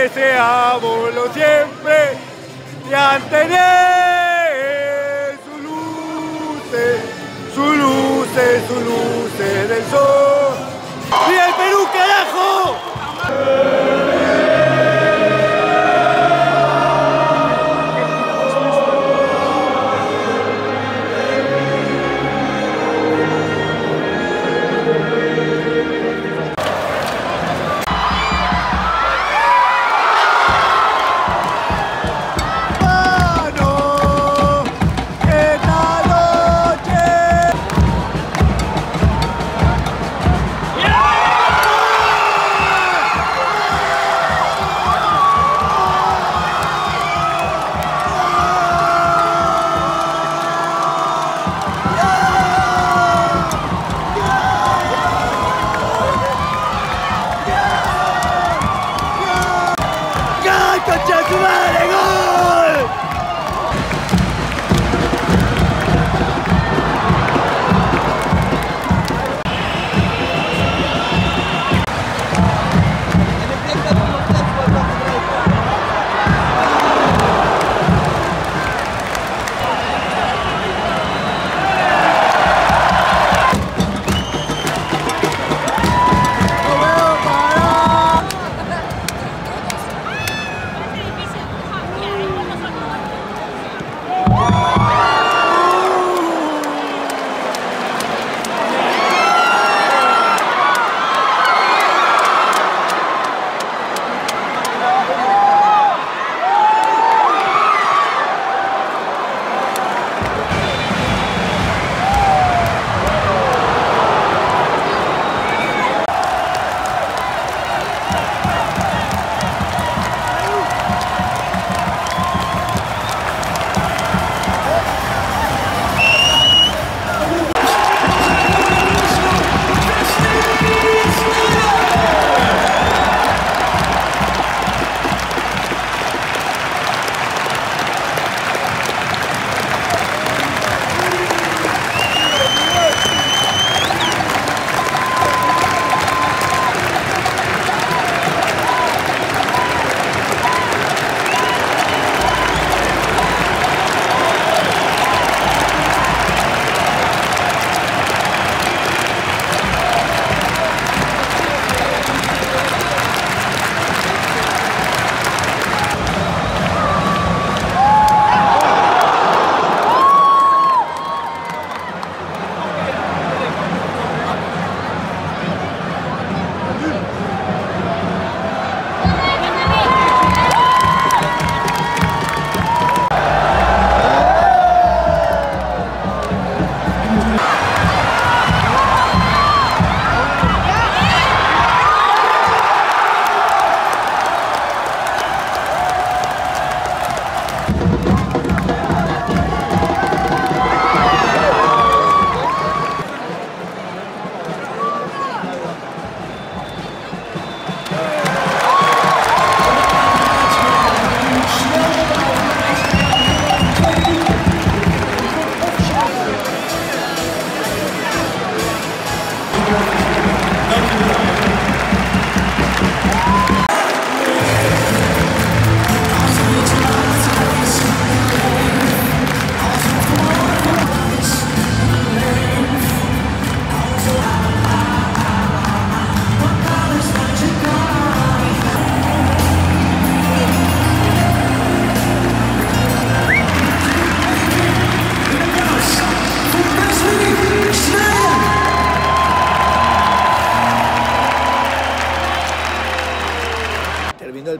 deseamos lo siempre y al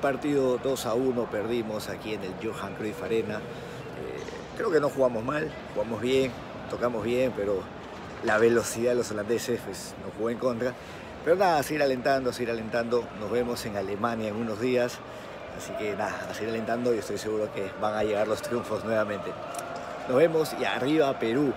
partido 2 a 1, perdimos aquí en el Johan Cruyff Arena. Eh, creo que no jugamos mal, jugamos bien, tocamos bien, pero la velocidad de los holandeses pues, nos jugó en contra. Pero nada, seguir alentando, seguir alentando. Nos vemos en Alemania en unos días. Así que nada, seguir alentando y estoy seguro que van a llegar los triunfos nuevamente. Nos vemos y arriba Perú.